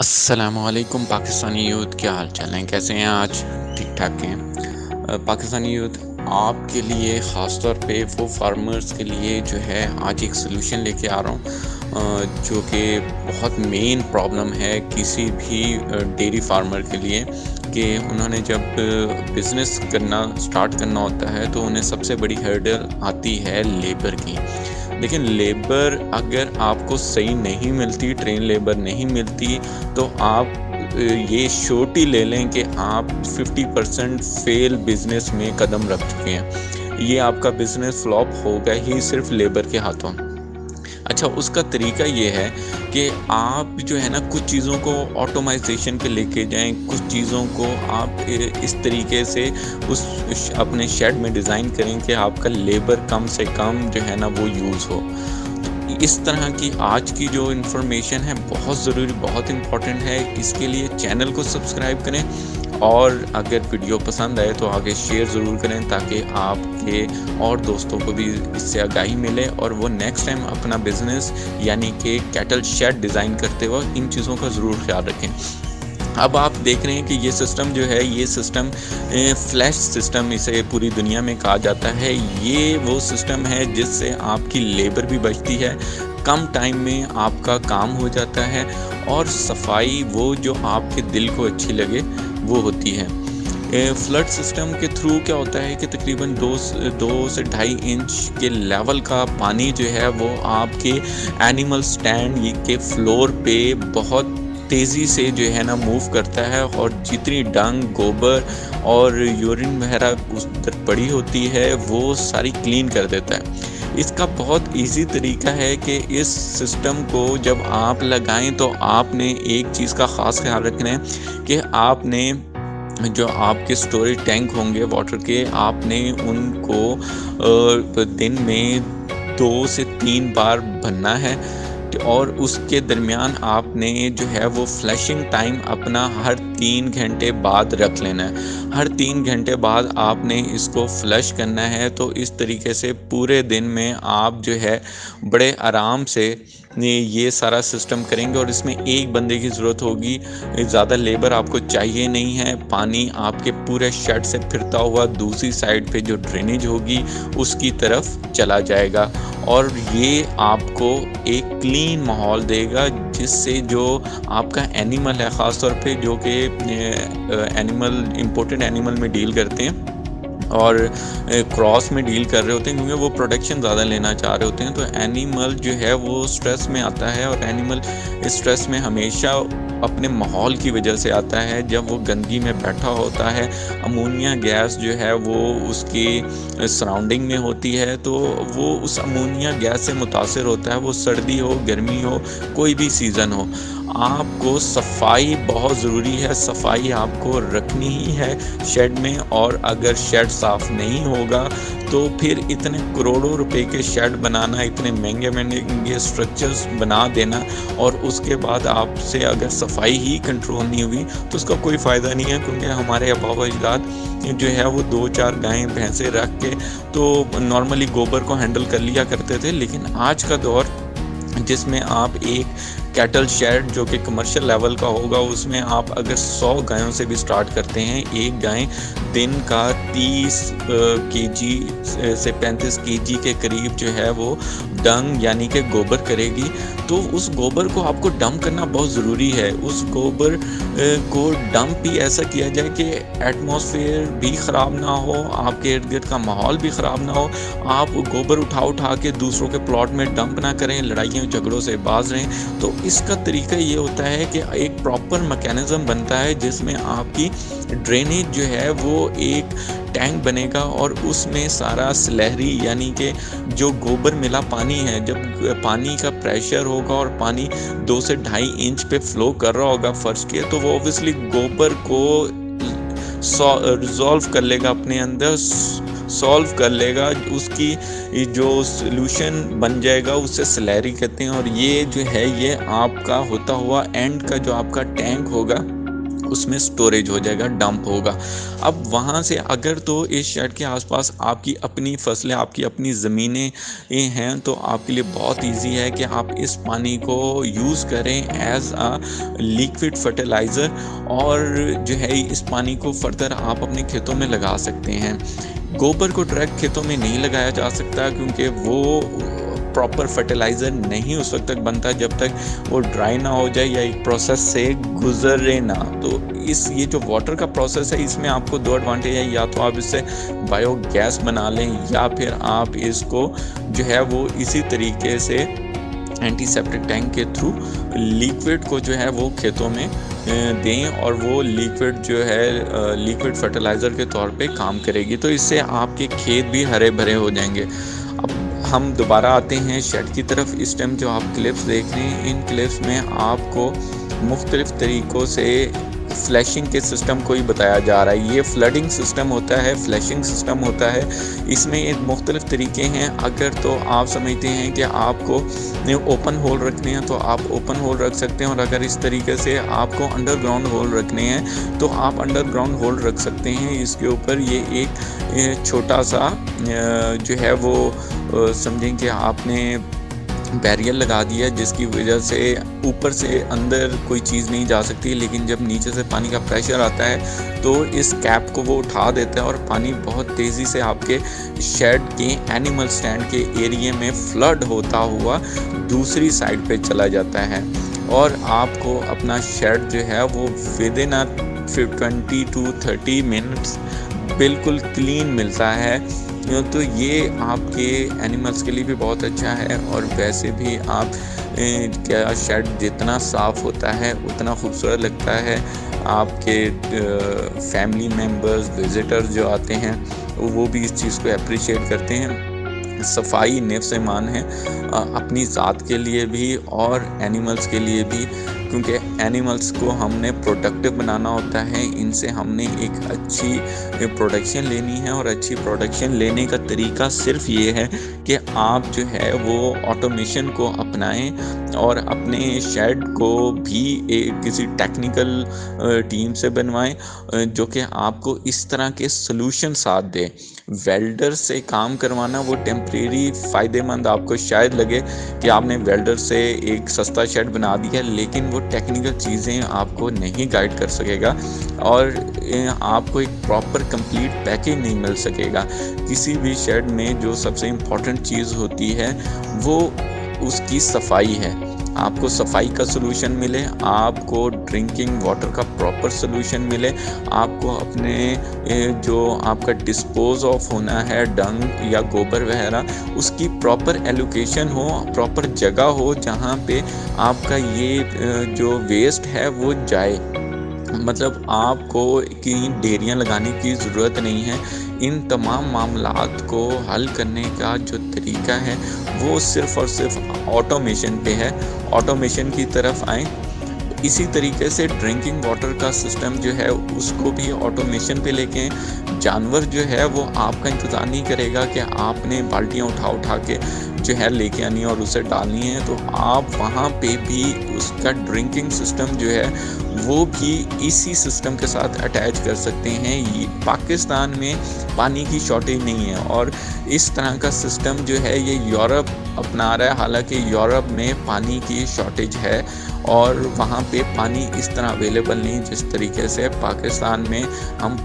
असलकुम पाकिस्तानी यूथ क्या हाल चाल हैं? कैसे हैं आज? ठीक ठाक हैं पाकिस्तानी यूथ आपके लिए ख़ास तौर पे वो फार्मर्स के लिए जो है, आज एक सोल्यूशन लेके आ रहा हूँ। जो कि बहुत मेन प्रॉब्लम है किसी भी डेयरी फार्मर के लिए कि उन्होंने जब बिज़नेस करना स्टार्ट करना होता है तो उन्हें सबसे बड़ी हर्डल आती है लेबर की। लेकिन लेबर अगर आपको सही नहीं मिलती, ट्रेन लेबर नहीं मिलती तो आप ये श्योरिटी ले लें कि आप 50 परसेंट फेल बिज़नेस में कदम रख चुके हैं। ये आपका बिज़नेस फ्लॉप होगा ही सिर्फ़ लेबर के हाथों। अच्छा उसका तरीका ये है कि आप जो है ना, कुछ चीज़ों को ऑटोमाइजेशन पे लेके जाएँ, कुछ चीज़ों को आप इस तरीके से उस अपने शेड में डिज़ाइन करें कि आपका लेबर कम से कम जो है ना, वो यूज़ हो। इस तरह की आज की जो इन्फॉर्मेशन है, बहुत ज़रूरी, बहुत इंपॉर्टेंट है। इसके लिए चैनल को सब्सक्राइब करें और अगर वीडियो पसंद आए तो आगे शेयर ज़रूर करें ताकि आपके और दोस्तों को भी इससे आगाही मिले और वो नेक्स्ट टाइम अपना बिज़नेस यानी कि कैटल शेड डिज़ाइन करते वक्त इन चीज़ों का ज़रूर ख्याल रखें। अब आप देख रहे हैं कि ये सिस्टम जो है, ये सिस्टम फ्लैश सिस्टम इसे पूरी दुनिया में कहा जाता है। ये वो सिस्टम है जिससे आपकी लेबर भी बचती है, कम टाइम में आपका काम हो जाता है और सफ़ाई वो जो आपके दिल को अच्छी लगे, वो होती है। फ्लड सिस्टम के थ्रू क्या होता है कि तकरीबन दो दो से ढाई इंच के लेवल का पानी जो है वो आपके एनिमल स्टैंड के फ्लोर पे बहुत तेज़ी से जो है ना मूव करता है और जितनी डंग गोबर और यूरिन वगैरह उस पड़ी होती है, वो सारी क्लीन कर देता है। इसका बहुत इजी तरीका है कि इस सिस्टम को जब आप लगाएँ तो आपने एक चीज़ का ख़ास ख्याल रखना है कि आपने जो आपके स्टोरेज टैंक होंगे वाटर के, आपने उनको दिन में दो से तीन बार भरना है और उसके दरमियान आपने जो है वो फ्लैशिंग टाइम अपना हर तीन घंटे बाद रख लेना है। हर तीन घंटे बाद आपने इसको फ्लश करना है तो इस तरीके से पूरे दिन में आप जो है बड़े आराम से ये सारा सिस्टम करेंगे और इसमें एक बंदे की ज़रूरत होगी। ज़्यादा लेबर आपको चाहिए नहीं है। पानी आपके पूरे शेड से फिरता हुआ दूसरी साइड पे जो ड्रेनेज होगी, उसकी तरफ़ चला जाएगा। और ये आपको एक क्लीन माहौल देगा, जिससे जो आपका एनिमल है ख़ास तौर पे जो कि एनिमल इम्पोर्टेंट एनिमल में डील करते हैं और क्रॉस में डील कर रहे होते हैं क्योंकि वो प्रोटेक्शन ज़्यादा लेना चाह रहे होते हैं। तो एनिमल जो है वो स्ट्रेस में आता है और एनिमल स्ट्रेस में हमेशा अपने माहौल की वजह से आता है। जब वो गंदगी में बैठा होता है, अमोनिया गैस जो है वो उसकी सराउंडिंग में होती है तो वो उस अमोनिया गैस से मुतासर होता है। वो सर्दी हो, गर्मी हो, कोई भी सीज़न हो, आपको सफ़ाई बहुत ज़रूरी है। सफ़ाई आपको रखनी ही है शेड में और अगर शेड साफ़ नहीं होगा तो फिर इतने करोड़ों रुपए के शेड बनाना, इतने महँगे महँगे स्ट्रक्चर्स बना देना और उसके बाद आपसे अगर सफ़ाई ही कंट्रोल नहीं हुई तो उसका कोई फ़ायदा नहीं है, क्योंकि हमारे अबाव अजदाद जो है, वो दो चार गायें, भैंसे रख के तो नॉर्मली गोबर को हैंडल कर लिया करते थे, लेकिन आज का दौर जिसमें आप एक कैटल शेड जो कि कमर्शियल लेवल का होगा, उसमें आप अगर 100 गायों से भी स्टार्ट करते हैं, एक गाय दिन का 30 के जी से 35 के जी के करीब जो है वो डंग यानी कि गोबर करेगी। तो उस गोबर को आपको डंप करना बहुत ज़रूरी है। उस गोबर को डंप भी ऐसा किया जाए कि एटमॉस्फेयर भी ख़राब ना हो, आपके इर्द गिर्द का माहौल भी ख़राब ना हो। आप गोबर उठा उठा के दूसरों के प्लॉट में डंप ना करें, लड़ाइयों, झगड़ों से बाज रहें। तो इसका तरीका ये होता है कि एक प्रॉपर मैकेनिज़्म बनता है जिसमें आपकी ड्रेनेज जो है वो एक टैंक बनेगा और उसमें सारा स्लहरी यानी कि जो गोबर मिला पानी है, जब पानी का प्रेशर होगा और पानी दो से ढाई इंच पे फ्लो कर रहा होगा फर्श के तो वो ऑब्वियसली गोबर को रिजॉल्व कर लेगा अपने अंदर सॉल्व कर लेगा, उसकी जो सोल्यूशन बन जाएगा, उसे सलैरी कहते हैं। और ये जो है, ये आपका होता हुआ एंड का जो आपका टैंक होगा, उसमें स्टोरेज हो जाएगा डंप होगा। अब वहाँ से अगर तो इस शेड के आसपास आपकी अपनी फ़सलें, आपकी अपनी ज़मीनें हैं तो आपके लिए बहुत इजी है कि आप इस पानी को यूज़ करें एज अ लिक्विड फर्टिलाइज़र और जो है, इस पानी को फर्दर आप अपने खेतों में लगा सकते हैं। गोबर को डायरेक्ट खेतों में नहीं लगाया जा सकता क्योंकि वो प्रॉपर फर्टिलाइज़र नहीं उस वक्त तक बनता जब तक वो ड्राई ना हो जाए या एक प्रोसेस से गुजरे ना। तो इस, ये जो वाटर का प्रोसेस है, इसमें आपको दो एडवांटेज है, या तो आप इससे बायोगैस बना लें, या फिर आप इसको जो है वो इसी तरीके से एंटीसेप्टिक टैंक के थ्रू लिक्विड को जो है वो खेतों में दें और वो लिक्विड जो है लिक्विड फर्टिलाइज़र के तौर पे काम करेगी। तो इससे आपके खेत भी हरे भरे हो जाएँगे। अब हम दोबारा आते हैं शेड की तरफ़। इस टाइम जो आप क्लिप्स देख रहे हैं, इन क्लिप्स में आपको मुख्तलिफ़ तरीक़ों से फ्लैशिंग के सिस्टम को ही बताया जा रहा है। ये फ्लडिंग सिस्टम होता है, फ्लैशिंग सिस्टम होता है। इसमें एक मुख्तलिफ़ तरीके हैं। अगर तो आप समझते हैं कि आपको ओपन होल रखने हैं तो आप ओपन होल रख सकते हैं। और अगर इस तरीके से आपको अंडरग्राउंड होल रखने हैं तो आप अंडरग्राउंड होल रख सकते हैं। इसके ऊपर ये एक छोटा सा जो है वो समझें कि आपने बैरियर लगा दिया जिसकी वजह से ऊपर से अंदर कोई चीज़ नहीं जा सकती, लेकिन जब नीचे से पानी का प्रेशर आता है तो इस कैप को वो उठा देता है और पानी बहुत तेज़ी से आपके शेड के एनिमल स्टैंड के एरिए में फ्लड होता हुआ दूसरी साइड पे चला जाता है। और आपको अपना शेड जो है, वो within twenty to thirty minutes बिल्कुल क्लीन मिलता है। तो ये आपके एनिमल्स के लिए भी बहुत अच्छा है। और वैसे भी आप क्या शेड जितना साफ़ होता है, उतना खूबसूरत लगता है। आपके फैमिली मेंबर्स विज़िटर्स जो आते हैं, वो भी इस चीज़ को अप्रिशिएट करते हैं। सफ़ाई नफ्स मान है अपनी ज़ात के लिए भी और एनिमल्स के लिए भी, क्योंकि एनिमल्स को हमने प्रोडक्टिव बनाना होता है। इनसे हमने एक अच्छी प्रोडक्शन लेनी है और अच्छी प्रोडक्शन लेने का तरीका सिर्फ़ ये है कि आप जो है वो ऑटोमेशन को अपनाएँ और अपने शेड को भी एक किसी टेक्निकल टीम से बनवाएँ जो कि आपको इस तरह के सोल्यूशन साथ दे। वेल्डर से काम करवाना वो टेम्प्रेरी फ़ायदेमंद आपको शायद लगे कि आपने वेल्डर से एक सस्ता शेड बना दिया, लेकिन वो टेक्निकल चीज़ें आपको नहीं गाइड कर सकेगा और आपको एक प्रॉपर कंप्लीट पैकेज नहीं मिल सकेगा। किसी भी शेड में जो सबसे इम्पोर्टेंट चीज़ होती है, वो उसकी सफ़ाई है। आपको सफ़ाई का सोल्यूशन मिले, आपको ड्रिंकिंग वाटर का प्रॉपर सोल्यूशन मिले, आपको अपने जो आपका डिस्पोज ऑफ़ होना है डंग या गोबर वगैरह, उसकी प्रॉपर एलोकेशन हो प्रॉपर जगह हो, जहाँ पे आपका ये जो वेस्ट है, वो जाए। मतलब आपको कहीं डेरियाँ लगाने की ज़रूरत नहीं है। इन तमाम मामला को हल करने का जो तरीका है, वो सिर्फ़ और सिर्फ़ ऑटोमेशन पे है। ऑटोमेशन की तरफ़ आए। इसी तरीके से ड्रिंकिंग वाटर का सिस्टम जो है, उसको भी ऑटोमेशन पे लेके जानवर जो है, वो आपका इंतज़ार नहीं करेगा कि आपने बाल्टियाँ उठा उठा के जो है लेके आनी है और उसे डालनी है। तो आप वहाँ पे भी उसका ड्रिंकिंग सिस्टम जो है वो भी इसी सिस्टम के साथ अटैच कर सकते हैं। ये पाकिस्तान में पानी की शॉर्टेज नहीं है और इस तरह का सिस्टम जो है, ये यूरोप अपना रहा है। हालाँकि यूरोप में पानी की शॉर्टेज है। और वहाँ पे पानी इस तरह अवेलेबल नहीं, जिस तरीके से पाकिस्तान में हम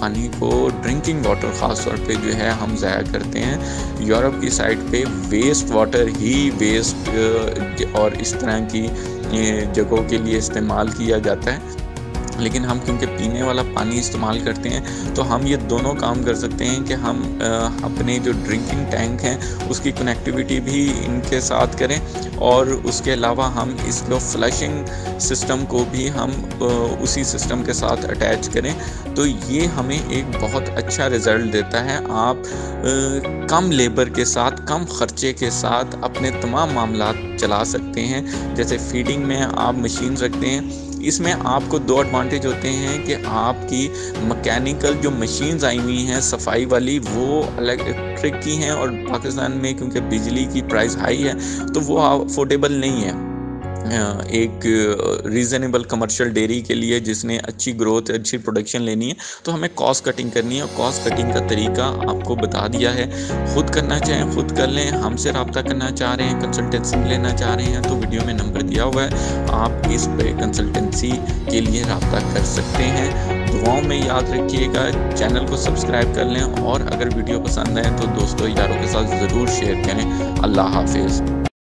पानी को ड्रिंकिंग वाटर ख़ास तौर पे जो है हम ज़ाया करते हैं। यूरोप की साइड पे वेस्ट वाटर ही वेस्ट और इस तरह की जगहों के लिए इस्तेमाल किया जाता है। लेकिन हम क्योंकि पीने वाला पानी इस्तेमाल करते हैं तो हम ये दोनों काम कर सकते हैं कि हम अपने जो ड्रिंकिंग टैंक हैं, उसकी कनेक्टिविटी भी इनके साथ करें और उसके अलावा हम इसको फ्लशिंग सिस्टम को भी हम उसी सिस्टम के साथ अटैच करें। तो ये हमें एक बहुत अच्छा रिज़ल्ट देता है। आप कम लेबर के साथ, कम ख़र्चे के साथ अपने तमाम मामला चला सकते हैं। जैसे फीडिंग में आप मशीन रखते हैं इसमें आपको दो एडवांटेज होते हैं कि आपकी मकैनिकल जो मशीन आई हुई हैं, सफ़ाई वाली, वो इलेक्ट्रिक की हैं और पाकिस्तान में क्योंकि बिजली की प्राइस हाई है तो वो अफोर्डेबल नहीं है। एक रीज़नेबल कमर्शियल डेयरी के लिए जिसने अच्छी ग्रोथ अच्छी प्रोडक्शन लेनी है तो हमें कॉस्ट कटिंग करनी है और कॉस्ट कटिंग का तरीका आपको बता दिया है। ख़ुद करना चाहें, खुद कर लें हमसे रबता करना चाह रहे हैं कंसल्टेंसी लेना चाह रहे हैं तो वीडियो में नंबर दिया हुआ है। आप इस पे कंसल्टेंसी के लिए रबता कर सकते हैं। दुआओं में याद रखिएगा चैनल को सब्सक्राइब कर लें और अगर वीडियो पसंद आए तो दोस्तों, यारों के साथ ज़रूर शेयर करें। अल्लाह हाफिज़।